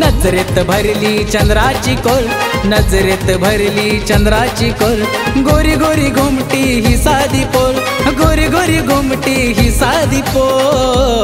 नजरेत भरली चंद्राची कोल नजरेत भरली चंद्राची कोल. गोरी गोरी घुमटी ही साधी पोल गोरी गोरी घुमटी ही साधी पोल.